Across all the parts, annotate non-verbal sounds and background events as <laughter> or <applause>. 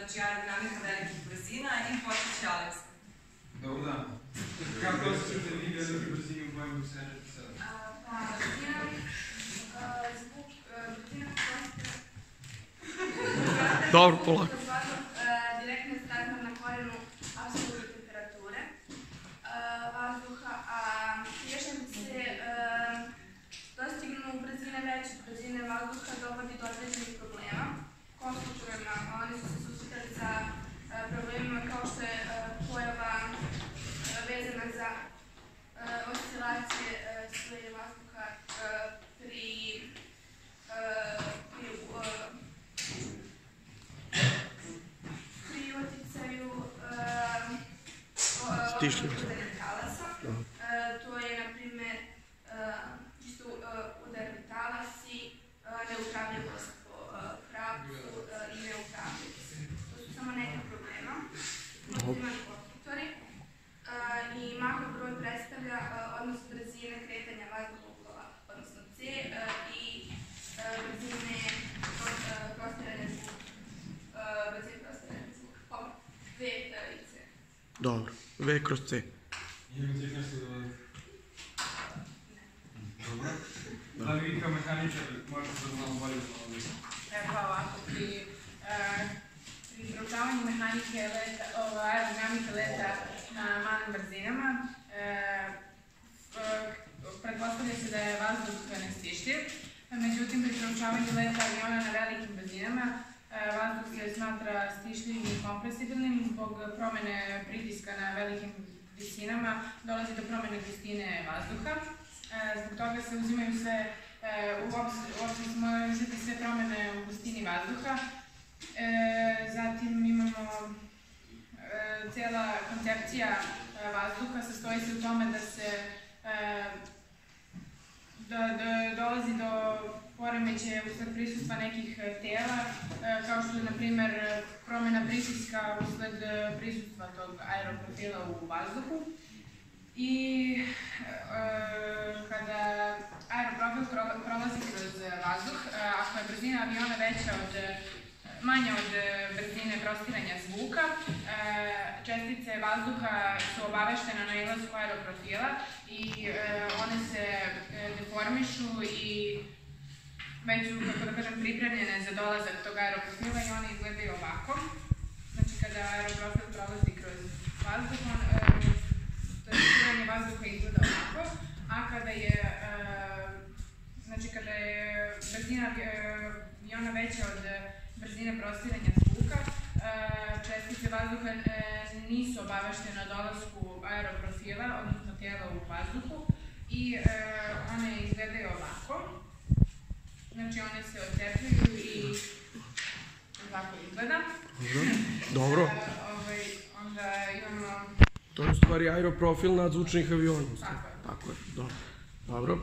znači aerodinamika velikih brzina i počet će Aleksa. Dobar dan. Kako osjećate vi velike brzine u kojem sežete sada? A, Pa, brzina, a, zvuk, a, brzina prostora. Dobro, polako. Uglavnom, a, direktno je srazmerna korenu apsolutne temperature a, vazduha, a priješnjem se a, dostignu brzine veće od brzine vazduha dovodi do određenih problema. U kom slučajevima oni su se susretali sa a, problemima kao što je a, pojava a, vezana za a, oscilacije a, struje vazduha a, pri a, pri a, pri uticaju um, o- Stišli. udarnih talasa. Aha. Uh, to je, na primer, uh, isto uh, udarni talasi, uh, neupravljivost po uh, pravcu uh, i neupravljivost. To su samo neka problema. Uzimani konstruktori. Uh, I mahov broj predstavlja uh, odnos brzine kretanja vazduhoplova, odnosno C, uh, i uh, brzine pro- uh, prostirane zvuka. Uh, brzine prostirane zvuka. Oba. V uh, i C. Dobro. V kroz C. Imate ih nešto da dodate? Dobro. Da li vi kao mehaničar možete da malo bolje znamo? E, pa ovako, pri, e, pri mehanike leta, ovo, aerodinamike leta na malim brzinama, e, pretpostavlja se da je vazduh nestišljiv, međutim pri proučavanju leta aviona na velikim brzinama, e, vazduh se smatra stišljivim i kompresibilnim zbog promene pritiska na velikim visinama, dolazi do promene gustine vazduha. E, zbog toga se uzimaju sve E, u obzir, u obzir smo uzeti sve promene u gustini vazduha. E, zatim imamo e, cijela koncepcija e, vazduha sastoji se u tome da se e, da, da dolazi do poremećaja usled prisustva nekih e, tela, e, kao što je, na primer, promjena pritiska usled e, prisustva tog aeroprofila u vazduhu. I e, kada aeroprofil pro- prolazi kroz vazduh, ako je brzina aviona veća od manja od e, brzine prostiranja zvuka, e, čestice vazduha su obaveštene na izlasku aeroprofila i e, one se deformišu i već su, kako da kažem, pripremljene za dolazak tog aeroprofila i one izgledaju ovako. Znači, kada aeroprofil prolazi kroz vazduh, on, to je vazduha izgleda ovako, a kada je, znači kada je brzina avi- aviona veća od brzine prostiranja zvuka, e, čestice vazduha e, nisu obaveštene o dolasku aeroprofila, odnosno tijela u vazduhu, i e, one izgledaju ovako. Znači one se odcepljuju i ovako izgleda. <laughs> Dobro. Ovaj, onda imamo To je u stvari aeroprofil nadzvučnih aviona. Tako je. Tako je. Dobro. Dobro.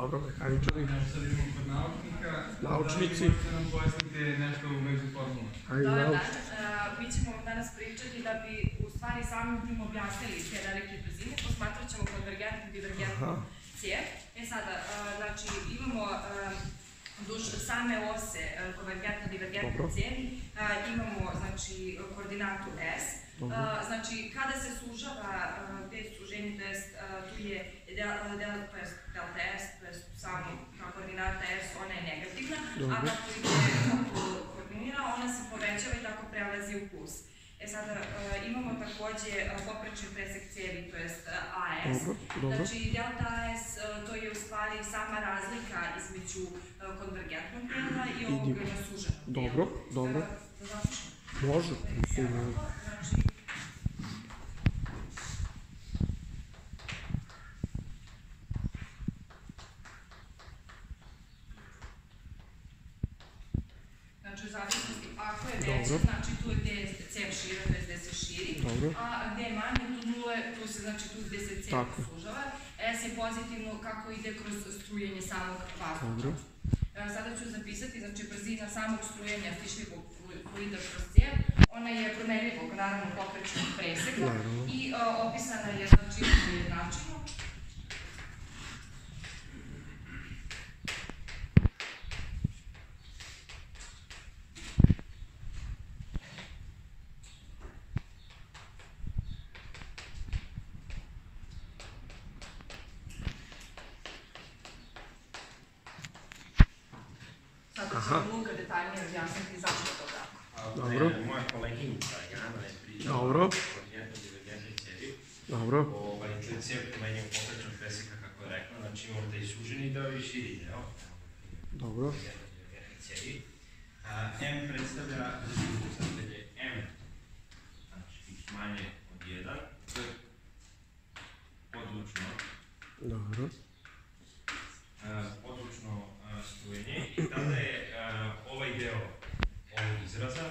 Dobro, mehaničari. Sad idemo kod naučnika. Naučnici. Da li nam pojasniti nešto u među formula? Ajde, Dobar dan, mi ćemo vam danas pričati da bi u stvari samim tim objasnili te velike brzine, posmatrat ćemo konvergentnu i divergentnu cijev. E sada, e, znači imamo e, duž same ose e, konvergentno divergentne Dobro. cijevi, e, imamo znači koordinatu S. Dobro. Znači kada se sužava te suženje, to jest e, tu je del, del, to jest delta S, to jest samo kao koordinata S, ona je negativna, a Dobro. kako kako koordinira, ona se povećava i tako prelazi u plus. E sada, e, imamo takođe e, poprečni presek cijevi, to jest e, AS. Dobro, dobro. Znači, delta AS, to je u stvari sama razlika između konvergentnog tijela i ovog suženog. Dobro, dobro. Da. Može. Mislim, Znači, u zavisnosti, ako je veće, Dobro. znači tu je gde cev šira, gde se širi, Dobro. a gde je manje, tu nule, tu se, znači, tu gde se cev Tako. sužava. S je pozitivno kako ide kroz strujenje samog vazduha. Dobro. E, Sada ću zapisati, znači, brzina samog strujenja stišljivog flu- fluida kroz cijev. Ona je promenljivog, naravno, poprečnog preseka Naravno. i e, opisana je, znači, ujednačeno. Sada će Aha. Luka detaljnije objasniti zašto je to tako. Dobro. Ne, moja koleginica Jana je pričala Dobro. o jednoj divergentnoj cijevi. Dobro. Ovaj, to je cijev promenio pokrečnog preseka, kako je rekla, znači imamo taj suženi deo i širi deo. Dobro. A, M predstavlja brzinu, zato je M, znači manje od 1, to je odlučno Dobro. a, odlučno a, strujenje i tada je a, ovaj deo ovog izraza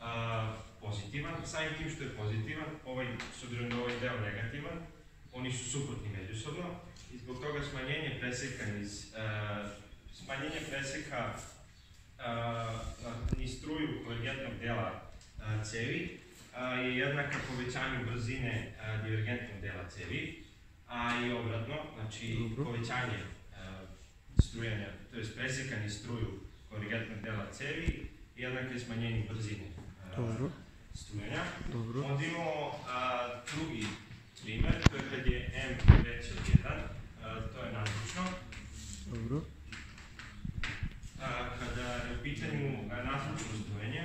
a, pozitivan, samim tim što je pozitivan, ovaj, s obzirom da ovaj deo negativan, oni su suprotni međusobno i zbog toga smanjenje preseka iz, a, smanjenje preseka a, na, niz struju konvergentnog dela a, cevi a, je jednaka povećanju brzine a, divergentnog dela cevi, a i obratno, znači Dobro. povećanje a, strujanja, to je presekanje struju konvergentnog dela cevi jednako je smanjenju brzine a, Dobro. strujanja. Dobro. Onda imamo a, drugi primer, to je kad je M veći od 1, a, to je nazvučno. Dobro. A, kada je u pitanju a, nazvučno strujenje,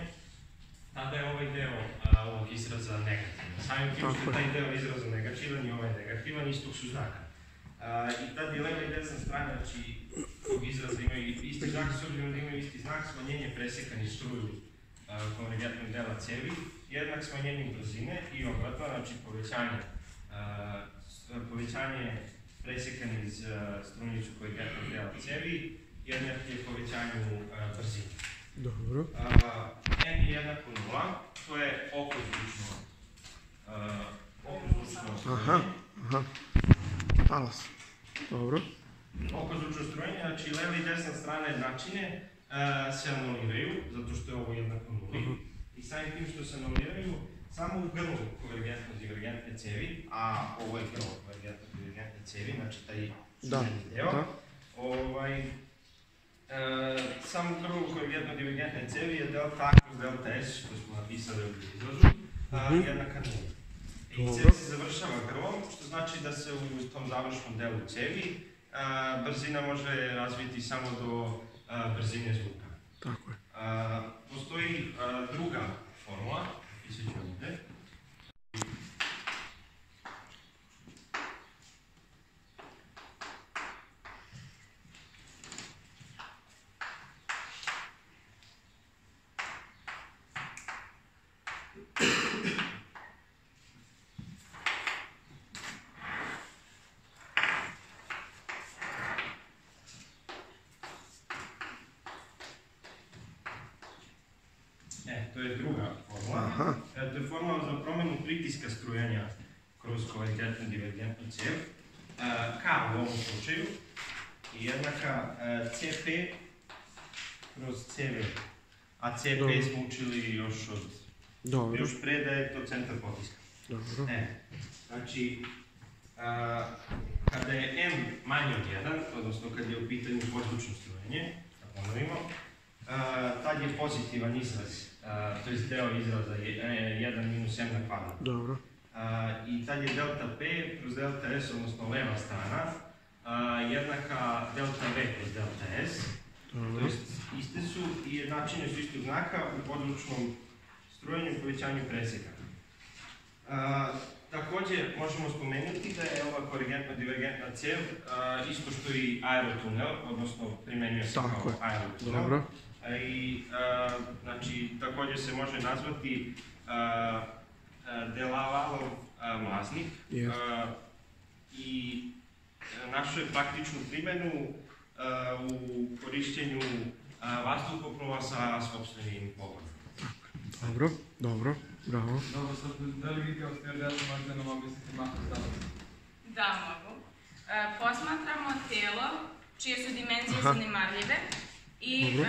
tada je ovaj deo ovog izraza negativan. Samim tim što je taj deo izraza negativan i ovaj negativan, istog su znaka. I tad je leva i desna strana, znači, tog izraza imaju isti znak, s obzirom da imaju isti znak, smanjenje presekani struju konvergentnog dela cevi, jednak smanjenju brzine i obratno, znači povećanje, povećanje presekani iz strunicu konvergentnog dela cevi, jednak je povećanju a, brzine. Dobro. N je jednako nula, to je okozvučno. Uh, okozvučno Aha. Aha. Talas. Dobro. Okozvučno strojanje, znači leva i desna strana jednačine uh, se anuliraju, zato što je ovo jednako nuli. Mhm. I samim tim što se anuliraju, samo u grlu konvergentno-divergentne cevi, a ovo je grlo konvergentno-divergentne cevi, znači taj Da. suženi deo, Da. Ovaj, e, samo prvo konvergentno divergentne cevi je delta A kroz delta S, što smo napisali u izrazu, a, Mhm. jednaka nula. I cev se završava grlom, što znači da se u tom završnom delu cevi a, brzina može razviti samo do a, brzine zvuka. Tako je. A, postoji a, druga formula, pisat ću ovdje. E, to je druga formula. Aha. E, to je formula za promjenu pritiska strujanja kroz konvergentnu divergentnu cijev. E, K u ovom slučaju je jednaka e, CP kroz CV. A CP Dobro. smo učili još od, Dobro. još pre da je to centar potiska. Dobro. E, znači, a, kada je M manje od 1, odnosno kad je u pitanju pozvučno strujenje, da ponovimo, tad je pozitivan izraz, a, to je deo izraza je, e, 1 minus M na kvadrat. Dobro. I tad je delta P kroz delta S, odnosno leva strana, jednaka delta V kroz delta S, to jest iste su i jednačine su istog znaka u područnom strujenju i povećanju preseka. A, također možemo spomenuti da je ova korigentno divergentna cijev isto što i aerotunel, odnosno primenjuje se Tako kao aerotunel. Dobro. A, I a, znači također se može nazvati a, a, Delavalov a, mlaznik Jeste. a, i a, našao je praktičnu primjenu a, u korištenju a, vazduhoplova sa sopstvenim pogonom. Dobro. Dobro. Bravo. Dobro, sad da li vi kao stewardessa možete nam objasniti makro stalost? Da, mogu. E, posmatramo telo čije su dimenzije Aha. zanemarljive i e,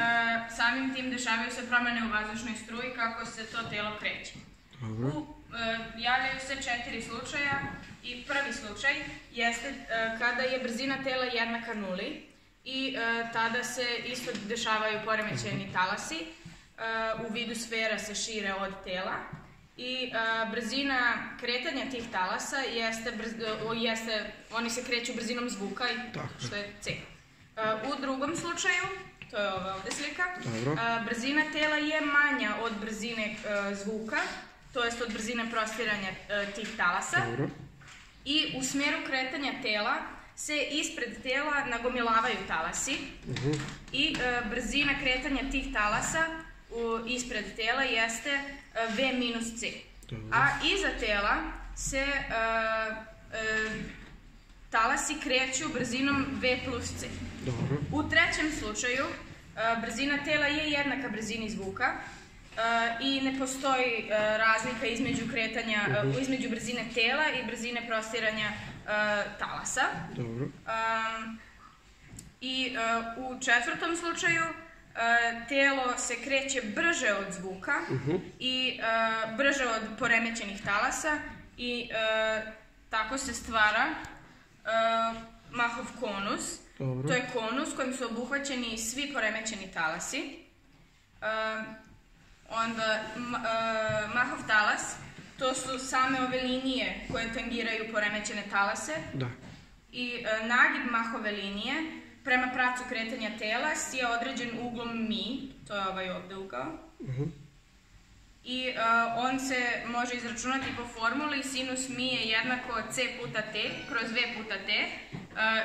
samim tim dešavaju se promjene u vazdušnoj struji kako se to telo kreće. Dobro. U, e, javljaju se četiri slučaja i prvi slučaj jeste e, kada je brzina tela jednaka nuli i e, tada se isto dešavaju poremećeni talasi. E, u vidu sfera se šire od tela i e, brzina kretanja tih talasa jeste, brz- e, o, jeste, oni se kreću brzinom zvuka i Tako što je c. U drugom slučaju to je ova ovde slika. Dobro. A, brzina tela je manja od brzine e, zvuka, to jest od brzine prostiranja e, tih talasa. Dobro. I u smjeru kretanja tela se ispred tela nagomilavaju talasi Mhm. i e, brzina kretanja tih talasa u, ispred tela jeste e, V minus C. Dobro. A iza tela se e, e, talasi kreću brzinom V plus C. Dobro. U trećem slučaju, e, brzina tela je jednaka brzini zvuka e, i ne postoji e, razlika između kretanja, e, između brzine tela i brzine prostiranja talasa. Dobro. I u četvrtom slučaju telo se kreće brže od zvuka Mhm. i brže od poremećenih talasa i tako se stvara e, Mahov konus. Dobro. To je konus kojim su obuhvaćeni svi poremećeni talasi. E, onda m- e, Mahov talas, to su same ove linije koje tangiraju poremećene talase Da. i e, nagib Mahove linije prema pravcu kretanja tela je određen uglom mi, to je ovaj ovde ugao, Mhm. I e, on se može izračunati po formuli sinus mi je jednako c puta t kroz v puta t. E,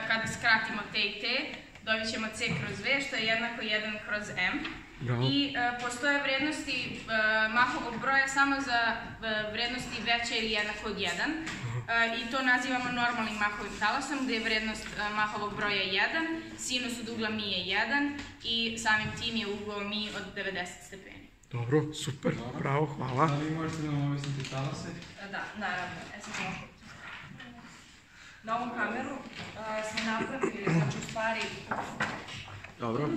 kada skratimo t i t, dobit ćemo c kroz v, što je jednako 1 kroz m. Bravo. I e, postoje vrednosti e, Mahovog broja samo za e, vrednosti veće ili jednako od 1. E, I to nazivamo normalnim Mahovim talasom, gde je vrednost e, Mahovog broja 1, sinus od ugla mi je 1 i samim tim je ugao mi od 90 stepeni. Dobro, super. Bravo, hvala. Da li možete da nam objasnite talase? E, Da, naravno. E sad Na ovom kameru a, smo napravili, znači u stvari, Dobro.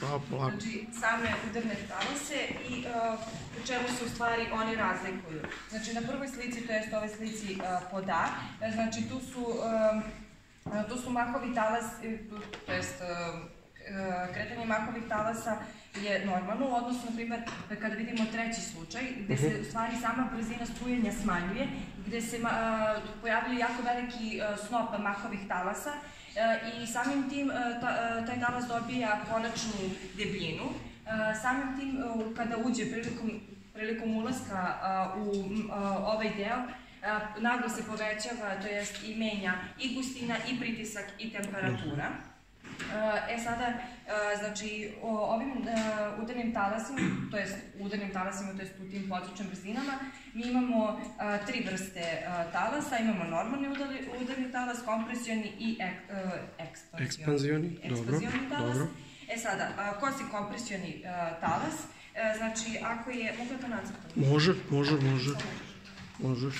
Bravo, polako. znači same udarne talase i a, u čemu se u stvari oni razlikuju. Znači na prvoj slici, to jest ovoj slici a, pod A, e, znači tu su, a, a, tu su mahovi talas, tu- to jest kretanje mahovih talasa je normalno u odnosu, na primjer, kada vidimo treći slučaj, gde se u stvari sama brzina strujenja smanjuje, gde se ma, a, pojavljuje jako veliki a, snop mahovih talasa i samim tim ta, taj talas dobija konačnu debljinu. Samim tim, kada uđe prilikom, prilikom ulaska u ovaj deo, naglo se povećava, to jest i menja i gustina, i pritisak, i temperatura. E sada, e, znači, ovim e, udarnim talasima, to jest udarnim talasima, to jest u tim pozračnim brzinama, mi imamo e, tri vrste e, talasa, imamo normalni udarni, udarni talas, kompresioni i ek, e, ekspanzioni. Ekspanzioni, dobro, talas. dobro. E sada, a, kosi kompresioni e, talas, e, znači, ako je, mogu da to nacrtam? Može, može, može. Može.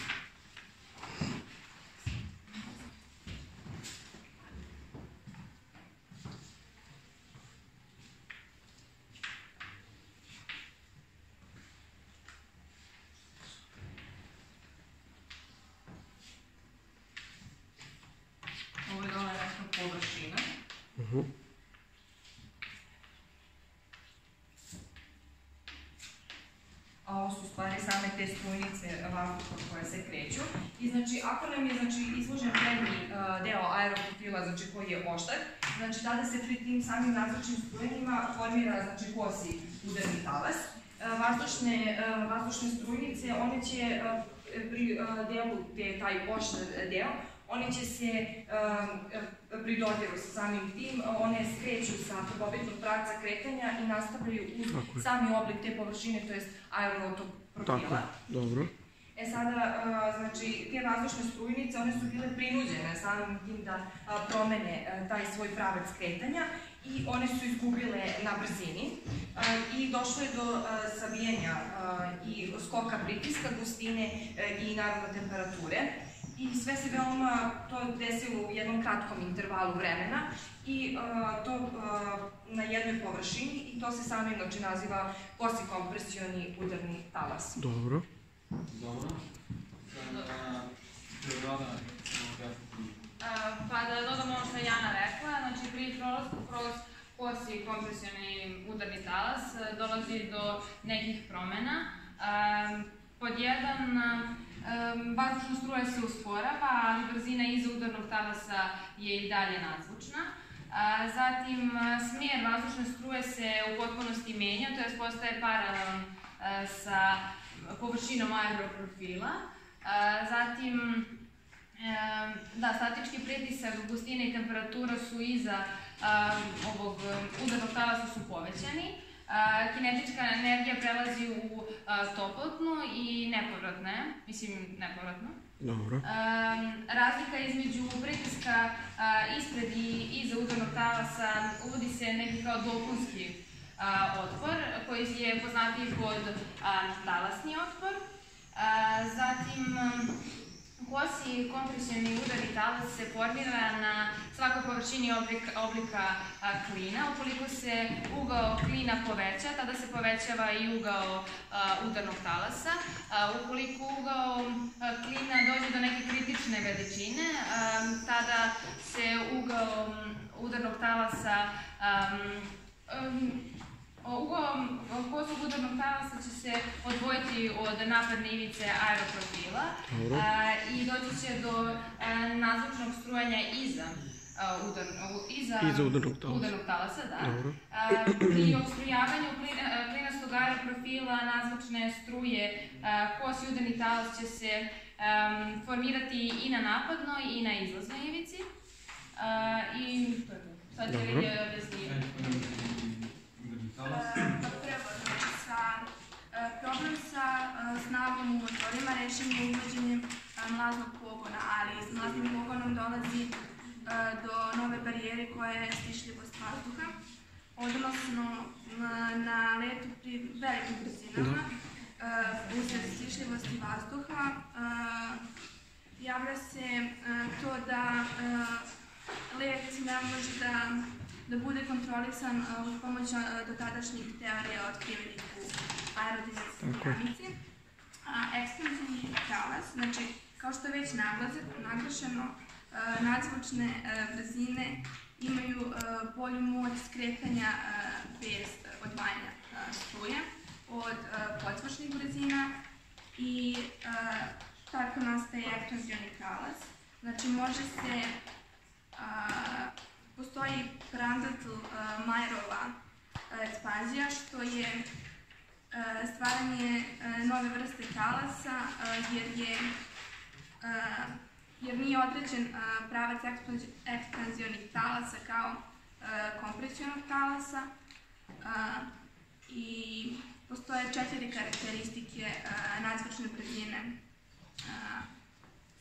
Ovo je dole neka površina. Mhm. a ovo su u stvari same te strunice vazduha koje se kreću. I znači, ako nam je znači, izložen prednji uh, deo aeroprofila, znači koji je oštar, znači tada se pri tim samim nazračnim strujenjima formira znači kosi udarni talas. Uh, vazdušne, uh, vazdušne strujnice, one će uh, pri uh, delu gde je taj oštar deo, one će se uh, pri dodiru sa samim tim, one skreću sa probobitnog pravca kretanja i nastavljaju Tako je. sami oblik te površine, to jest aeronautom Tako profila. je. Dobro. E sada, a, znači, te vazdušne strujnice, one su bile prinuđene samim tim da a, promene a, taj svoj pravac kretanja i one su izgubile na brzini i došlo je do a, savijanja a, i skoka pritiska, gustine e, i naravno temperature. I sve se veoma to desilo u jednom kratkom intervalu vremena i to na jednoj površini i to se sami znači, naziva kosikompresioni udarni talas. Dobro. Dobro. Sada, Teodora, Pa da dodam ono što je Jana rekla, znači pri prolasku kroz kosi kompresioni udarni talas e, dolazi do nekih promena. A, Pod jedan, um, vazdušna struja se usporava, ali brzina iza udarnog talasa je i dalje nadzvučna. Zatim, smjer vazdušne struje se u potpunosti menja, to je postaje paralelan sa površinom aeroprofila. A, zatim, e, da, statički pritisak, gustina i temperatura su iza a, ovog udarnog talasa su povećani. Kinetička energija prelazi u toplotnu i nepovratna je, mislim nepovratno. Dobro. Razlika između pritiska ispred i iza udarnog talasa uvodi se neki kao dopunski otpor koji je poznatiji pod talasni otpor. Zatim um, kosi kompresivni udarni talas se formira na svakoj površini oblika, oblika klina. Ukoliko se ugao klina poveća, tada se povećava i ugao udarnog talasa. Ukoliko ugao klina dođe do neke kritične veličine, tada se ugao m, udarnog talasa um, um, Ugao kosog udarnog talasa će se odvojiti od napadne ivice aeroprofila a, i doći će do a, nazvučnog strujanja iza a, udar, iza, Iza udarnog talasa. udarnog talasa, da. A, pri obstrujavanju klina, klinastog aeroprofila nazvučne struje a, kosi udarni talas će se formirati i na napadnoj i na izlaznoj ivici. A, I to je to. Sad će vidjeti objasniti. Prvo, znači, sa, problem sa e, snagom u motorima rešen je uvođenjem e, mlaznog pogona, ali s mlaznim pogonom dolazi e, do nove barijere koja je stišljivost vazduha, odnosno na letu pri velikim brzinama, e, usled stišljivosti vazduha, javlja se to da let ne može da da bude kontrolisan uh, uz pomoć dotadašnjih teorija otkrivenih u aerodinamici. Ekspanzivni talas, znači, kao što je već naglašeno, nadzvučne brzine imaju bolju moć skretanja bez odvajanja struje od podzvučnih brzina i tako nastaje ekspanzioni talas. Znači, može se postoji Prandtl uh, Majerova uh, ekspanzija, što je uh, stvaranje nove vrste talasa, jer je jer nije određen pravac ekspanzi- ekspanzionih talasa kao kompresionog talasa i postoje četiri karakteristike nadzvučne brzine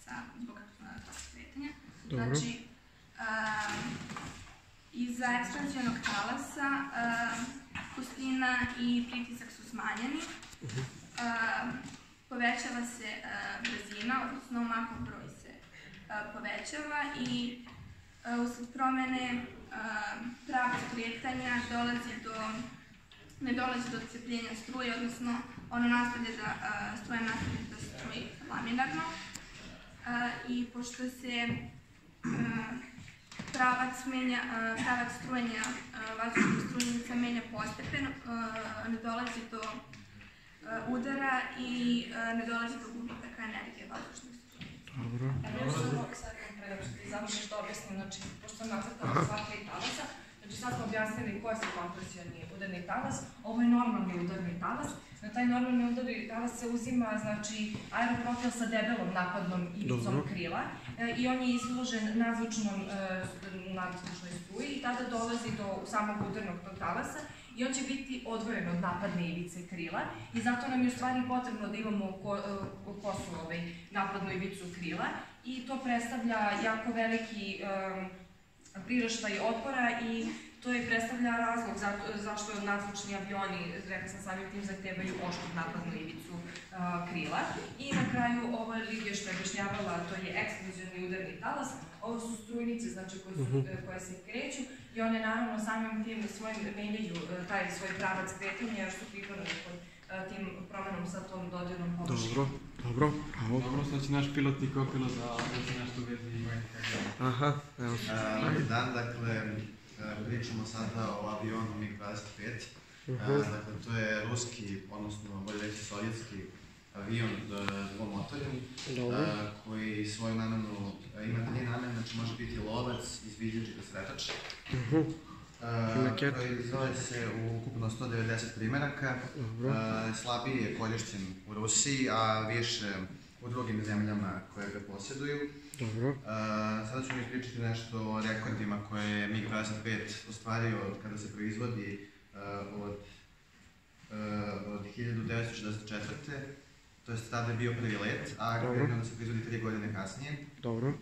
sa, zbog tog. Dobro. Znači, iza ekspanzionog talasa um, gustina i pritisak su smanjeni. Um, povećava se uh, brzina, odnosno mahov broj se povećava i usled promene pravac kretanja dolazi do ne dolazi do cepljenja struje, odnosno ono nastavlja da struja nastavlja da struji laminarno. I pošto se pravac menja, pravac strujenja vazdušnih strujnica menja postepeno, ne dolazi do udara i ne dolazi do gubitaka energije vazdušnih strujnica. Dobro. Evo još samo sad pre nego što ti završiš da objasnim, znači, pošto sam nacrtala sva tri talasa, znači sad smo objasnili ko je se kompresijani udarni talas, ovo je normalni udarni talas, na taj normalni udarni talas se uzima, znači, aeroprofil sa debelom napadnom ivicom Dobro. krila e, i on je izložen nazvučnom, e, nazvučnoj struji i tada dolazi do samog udarnog tog talasa i on će biti odvojen od napadne ivice krila i zato nam je u stvari potrebno da imamo ko, e, kosu ovaj, napadnu ivicu krila i to predstavlja jako veliki um, priraštaj otpora i to je predstavlja razlog za, zašto nadzvučni avioni, rekla sam samim tim, zahtevaju oštru napadnu ivicu uh, krila. I na kraju ovo je Lidija što je objašnjavala, to je eksplozioni udarni talas. Ovo su strujnice znači, koje, su, e, koje se kreću i one naravno samim tim svojim menjaju e, taj svoj pravac kretanja pripadane pod e, tim promenom sa tom dodirnom površinom. Dobro. Dobro. Bravo. Dobro, sad će naš pilot i kopilot da reći nešto u vezi. Aha, evo. Uh, Dobar dan, dakle, uh, pričamo sada o avionu MiG-25. Uh, Mhm. dakle, to je ruski, odnosno bolje reći sovjetski avion e, e, koji svoju namenu e, ima tri namene, znači može biti lovac, izviđač i presretač. Mhm. Uh, Maket. proizvode se u ukupno 190 primjeraka, slabiji je korišćen u Rusiji, a više u drugim zemljama koje ga posjeduju. Dobro. Sada ću vam ispričati nešto o rekordima koje je MiG-25 ostvario kada se proizvodi od, od 1964. To jest tada je bio prvi let, a krenuo da se proizvodi tri godine kasnije. Dobro.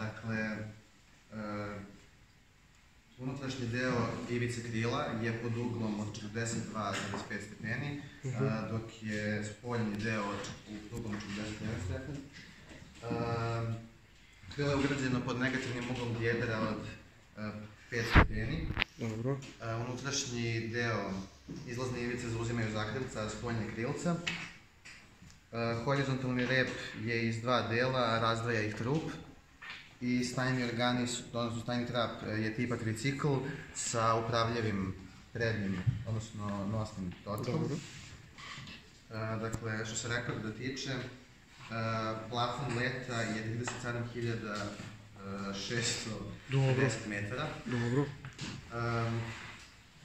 Dakle, unutrašnji deo ivice krila je pod uglom od 42,5 stepeni, uh, dok je spoljni deo pod uglom od 41 stepen. Uh, krilo je ugrađeno pod negativnim uglom djedera od uh, 5 stepeni. Dobro. Unutrašnji deo izlazne ivice zauzimaju zakrivca, a spoljne krilca. Horizontalni rep je iz dva dela, a razdvaja ih trup. I stajni organi, odnosno stajni trap e, je tipa tricikl sa upravljivim prednjim, odnosno nosnim točkom. Uh, dakle, što se rekorda tiče, uh, plafon leta je 37.650 Dobro. metara. Dobro. Um,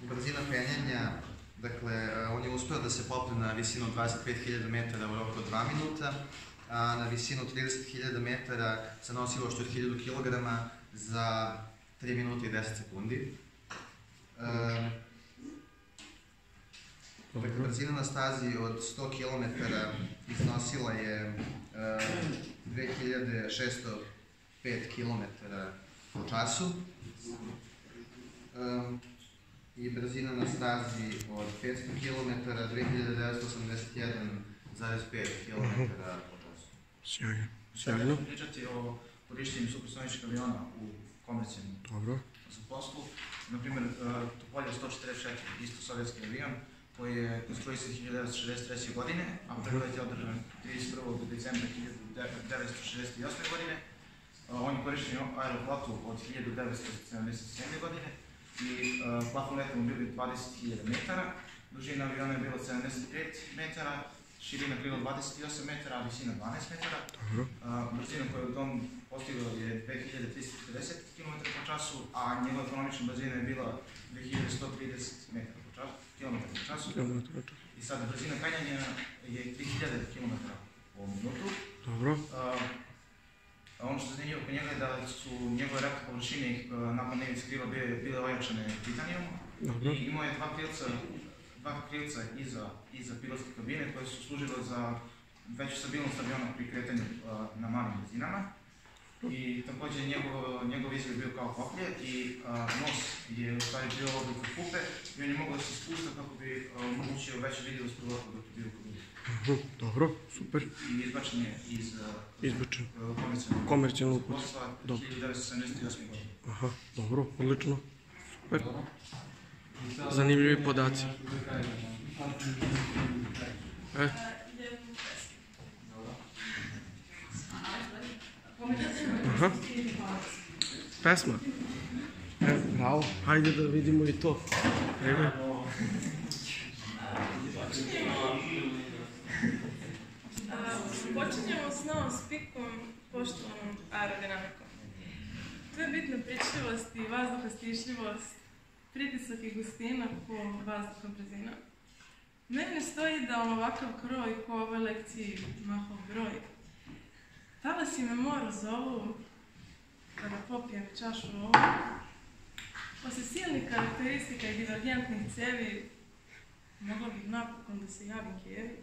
brzina penjanja, dakle, on je uspeo da se popne na visinu 25.000 metara u roku od 2 minuta, a na visinu 30.000 metara sa nosivošću od 1000 kg za 3 minuta i 10 sekundi. Dobro. brzina na stazi od 100 km iznosila je uh, 2605 km po času. I brzina na stazi od 500 km 2981,5 km Sjajno. Sada Sjajno. ću pričati o korištenju supersoničkih aviona u komercijalnom Dobro. poslu. Na primjer, Topolja 144, isto sovjetski avion, koji je konstruisan 1963. godine, a prelet je održan 31. decembra 1968. godine. A, On je korišten u aeroflotu od 1977. godine i a, plafon leta mu bili 20.000 metara, dužina aviona je bila 75 metara, širina krila 28 metara, a visina 12 metara. Dobro. A, brzina koju je on postigao je 2340 km po času, a njegova ekonomična brzina je bila 2130 metara po času, km po času. I sad brzina penjanja je 3000 km po minutu. Dobro. A, ono što je zanimljivo kod njega je da su njegove reaktor površine nakon nevice krila bile, bile ojačane titanijom Dobro. i imao je dva krilca, dva krilca iza, iza pilotske kabine koje su služile za veću stabilnost aviona pri kretanju a, na malim brzinama. I također njegov, njegov izgled bio kao koplje i a, nos je u stvari bio u obliku kupe i on je mogao da se spušta kako bi omogućio veću vidljivost pilota dok je bio u kabini. Mhm. Dobro. Super. I izbačen je iz Izbačen. komercijalnog Komercijalnog posla Dobro. 1978. godine. Aha. Dobro. Odlično. Super. Zanimljivi podaci. E, aha. Pesma. E, bravo. Hajde da vidimo i to. Ebe. Počinjemo s novom spikom, poštovanom aerodinamikom. Tu je bitna pričljivost i vazduhostišljivost, pritisak i gustina po vazduhom brzina. Meni ne stoji idealno ovakav kroj u ovoj lekciji mahov broj. Talasi me mora zovu kada popijem čašu ovu. Posle silnih karakteristika i divergentnih cevi, mogla bih napokon da se javim Kijevi.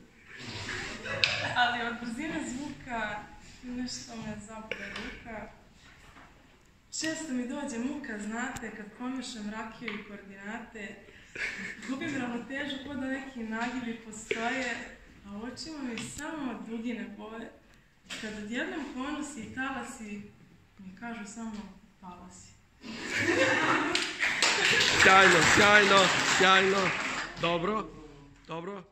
Ali od brzine zvuka nešto me zabole ruka. Često mi dođe muka, znate, kad pomešam rakiju i koordinate. Gubim ravnotežu kod da neki nagibi postoje, a očima mi samo dugine boje. Kad odjednom ponosi i talasi, mi kažu samo pala si. Sjajno, sjajno, sjajno. Dobro. Dobro.